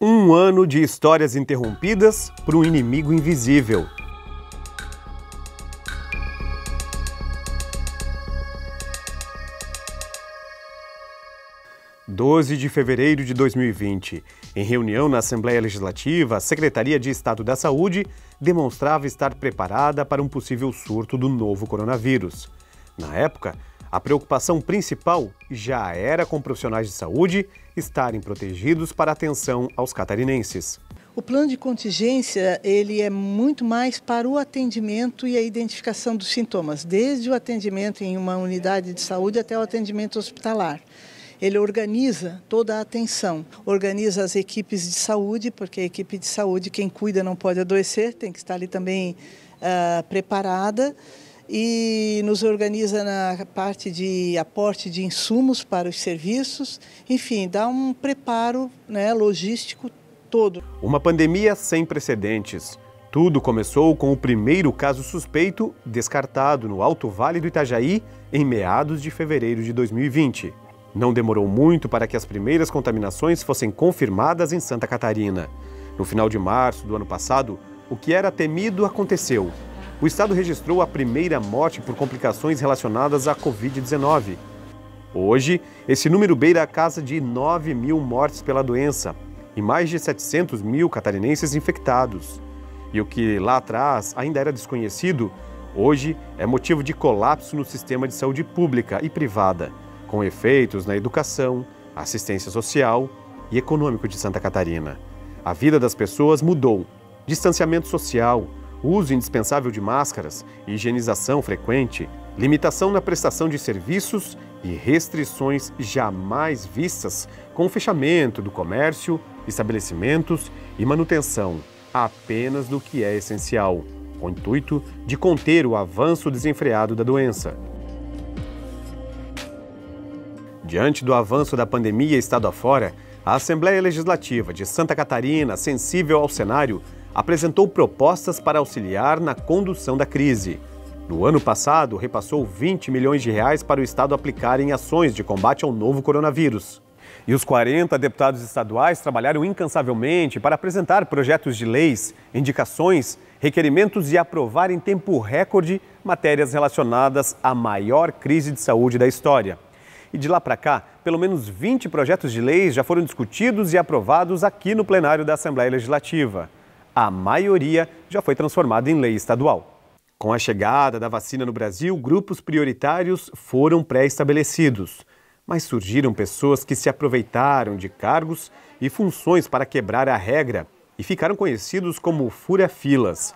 Um ano de histórias interrompidas por um inimigo invisível. Doze de fevereiro de 2020. Em reunião na Assembleia Legislativa, a Secretaria de Estado da Saúde demonstrava estar preparada para um possível surto do novo coronavírus. Na época, a preocupação principal já era com profissionais de saúde estarem protegidos para atenção aos catarinenses. O plano de contingência ele é muito mais para o atendimento e a identificação dos sintomas, desde o atendimento em uma unidade de saúde até o atendimento hospitalar. Ele organiza toda a atenção, organiza as equipes de saúde, porque a equipe de saúde, quem cuida não pode adoecer, tem que estar ali também uh, preparada e nos organiza na parte de aporte de insumos para os serviços, enfim, dá um preparo né, logístico todo. Uma pandemia sem precedentes. Tudo começou com o primeiro caso suspeito descartado no Alto Vale do Itajaí em meados de fevereiro de 2020. Não demorou muito para que as primeiras contaminações fossem confirmadas em Santa Catarina. No final de março do ano passado, o que era temido aconteceu o estado registrou a primeira morte por complicações relacionadas à Covid-19. Hoje, esse número beira a casa de 9 mil mortes pela doença e mais de 700 mil catarinenses infectados. E o que lá atrás ainda era desconhecido, hoje é motivo de colapso no sistema de saúde pública e privada, com efeitos na educação, assistência social e econômico de Santa Catarina. A vida das pessoas mudou. Distanciamento social, uso indispensável de máscaras, higienização frequente, limitação na prestação de serviços e restrições jamais vistas com o fechamento do comércio, estabelecimentos e manutenção apenas do que é essencial, com o intuito de conter o avanço desenfreado da doença. Diante do avanço da pandemia estado afora, a Assembleia Legislativa de Santa Catarina, sensível ao cenário, apresentou propostas para auxiliar na condução da crise. No ano passado, repassou 20 milhões de reais para o Estado aplicar em ações de combate ao novo coronavírus. E os 40 deputados estaduais trabalharam incansavelmente para apresentar projetos de leis, indicações, requerimentos e aprovar em tempo recorde matérias relacionadas à maior crise de saúde da história. E de lá para cá, pelo menos 20 projetos de leis já foram discutidos e aprovados aqui no plenário da Assembleia Legislativa a maioria já foi transformada em lei estadual. Com a chegada da vacina no Brasil, grupos prioritários foram pré-estabelecidos, mas surgiram pessoas que se aproveitaram de cargos e funções para quebrar a regra e ficaram conhecidos como fura-filas.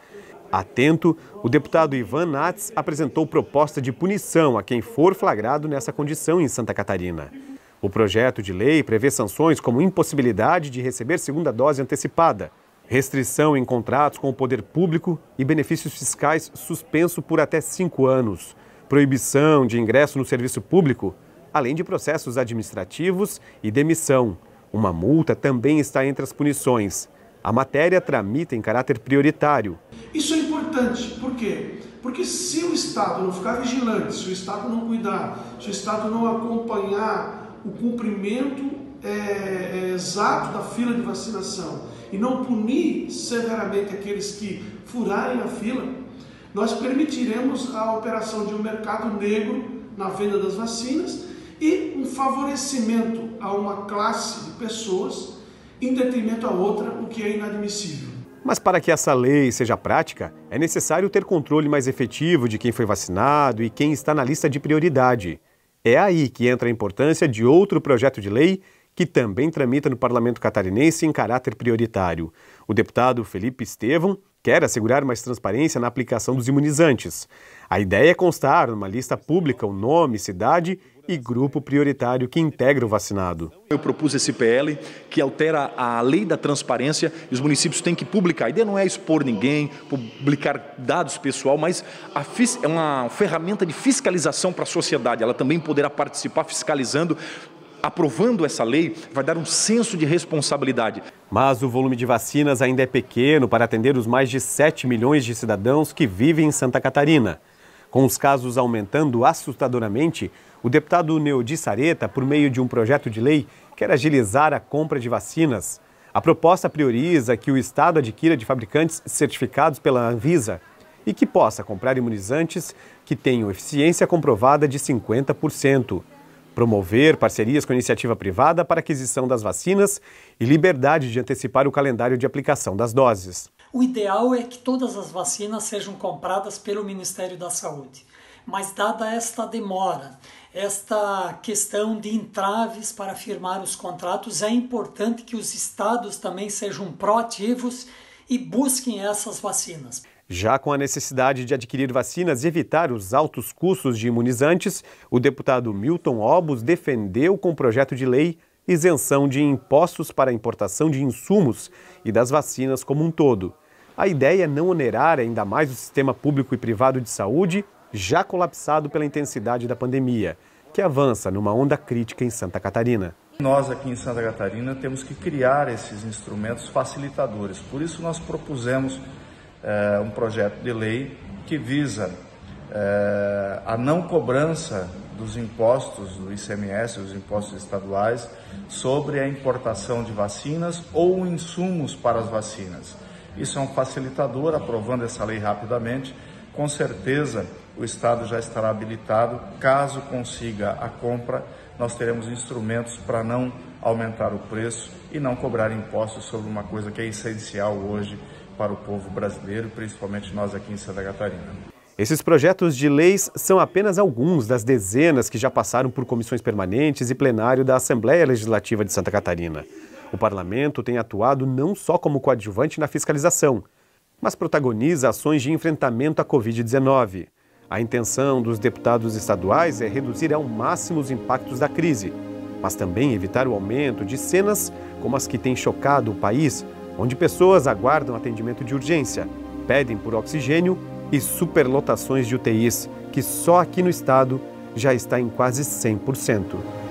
Atento, o deputado Ivan Nats apresentou proposta de punição a quem for flagrado nessa condição em Santa Catarina. O projeto de lei prevê sanções como impossibilidade de receber segunda dose antecipada, restrição em contratos com o poder público e benefícios fiscais suspenso por até cinco anos, proibição de ingresso no serviço público, além de processos administrativos e demissão. Uma multa também está entre as punições. A matéria tramita em caráter prioritário. Isso é importante, por quê? Porque se o Estado não ficar vigilante, se o Estado não cuidar, se o Estado não acompanhar o cumprimento é, é, exato da fila de vacinação e não punir severamente aqueles que furarem a fila, nós permitiremos a operação de um mercado negro na venda das vacinas e um favorecimento a uma classe de pessoas em detrimento a outra, o que é inadmissível. Mas para que essa lei seja prática, é necessário ter controle mais efetivo de quem foi vacinado e quem está na lista de prioridade. É aí que entra a importância de outro projeto de lei que também tramita no parlamento catarinense em caráter prioritário. O deputado Felipe Estevão quer assegurar mais transparência na aplicação dos imunizantes. A ideia é constar numa lista pública o nome, cidade e grupo prioritário que integra o vacinado. Eu propus esse PL que altera a lei da transparência e os municípios têm que publicar. A ideia não é expor ninguém, publicar dados pessoal, mas é uma ferramenta de fiscalização para a sociedade. Ela também poderá participar fiscalizando aprovando essa lei, vai dar um senso de responsabilidade. Mas o volume de vacinas ainda é pequeno para atender os mais de 7 milhões de cidadãos que vivem em Santa Catarina. Com os casos aumentando assustadoramente, o deputado Neodi Sareta, por meio de um projeto de lei, quer agilizar a compra de vacinas. A proposta prioriza que o Estado adquira de fabricantes certificados pela Anvisa e que possa comprar imunizantes que tenham eficiência comprovada de 50%. Promover parcerias com iniciativa privada para aquisição das vacinas e liberdade de antecipar o calendário de aplicação das doses. O ideal é que todas as vacinas sejam compradas pelo Ministério da Saúde. Mas, dada esta demora, esta questão de entraves para firmar os contratos, é importante que os estados também sejam proativos e busquem essas vacinas. Já com a necessidade de adquirir vacinas e evitar os altos custos de imunizantes, o deputado Milton Obos defendeu com o projeto de lei isenção de impostos para a importação de insumos e das vacinas como um todo. A ideia é não onerar ainda mais o sistema público e privado de saúde, já colapsado pela intensidade da pandemia, que avança numa onda crítica em Santa Catarina. Nós aqui em Santa Catarina temos que criar esses instrumentos facilitadores. Por isso nós propusemos é, um projeto de lei que visa é, a não cobrança dos impostos do ICMS, os impostos estaduais, sobre a importação de vacinas ou insumos para as vacinas. Isso é um facilitador, aprovando essa lei rapidamente, com certeza o Estado já estará habilitado. Caso consiga a compra, nós teremos instrumentos para não aumentar o preço e não cobrar impostos sobre uma coisa que é essencial hoje para o povo brasileiro, principalmente nós aqui em Santa Catarina. Esses projetos de leis são apenas alguns das dezenas que já passaram por comissões permanentes e plenário da Assembleia Legislativa de Santa Catarina. O parlamento tem atuado não só como coadjuvante na fiscalização, mas protagoniza ações de enfrentamento à Covid-19. A intenção dos deputados estaduais é reduzir ao máximo os impactos da crise, mas também evitar o aumento de cenas como as que têm chocado o país onde pessoas aguardam atendimento de urgência, pedem por oxigênio e superlotações de UTIs, que só aqui no estado já está em quase 100%.